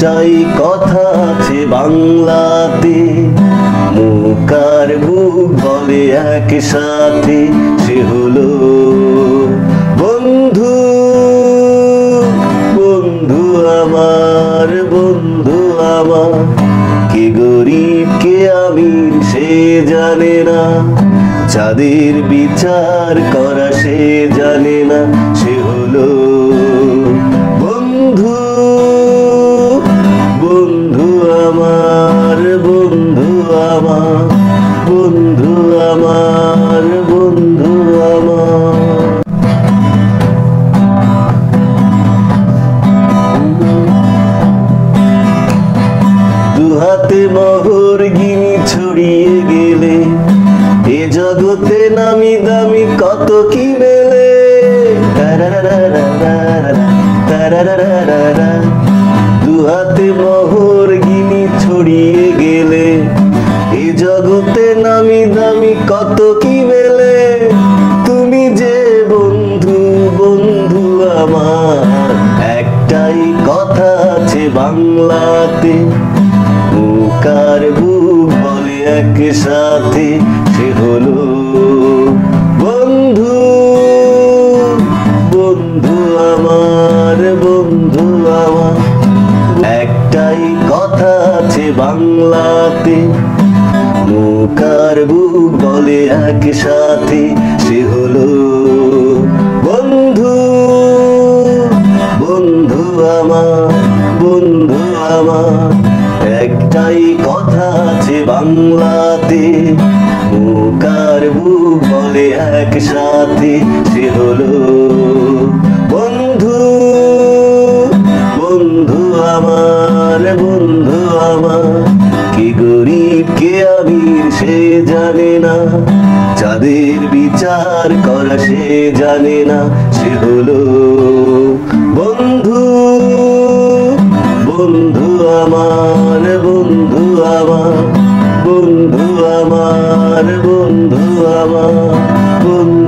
একটাই কথা আছে বাংলাতে। মুকার বুক বলে একসাথে, সে হলো বন্ধু। বন্ধু আমার বন্ধু আমার। কে গরিব, কে আমির সে জানে না। যাদের বিচার করা সে জানে না, সে হলো আমার বন্ধু আমার। দুহাতে মহর গিনি ছড়িয়ে গেলে এ জগতে নামি দামি কত কি কত কি মেলে? তুমি যে বন্ধু বন্ধু আমার। একটাই কথা আছে বাংলাতে। মুকার বুক বলে একসাথে, সে হলো বন্ধু। বন্ধু আমার বন্ধু আমার। একটাই কথা আছে বাংলাতে। মুকার বুক বলে একসাথে? সে হলো বন্ধু বন্ধু আমার বন্ধু আমার। একটাই কথা আছে বাংলাতে মুকার বুক বলে একসাথে? সে হলো বন্ধু বন্ধু আমার বন্ধু আমার। গরিব, কে আমির, সে জানে না। যাদের বিচার করা সে জানে না, সে হলো বন্ধু বন্ধু আমার বন্ধু আমার বন্ধু আমার বন্ধু আমার, বন্ধু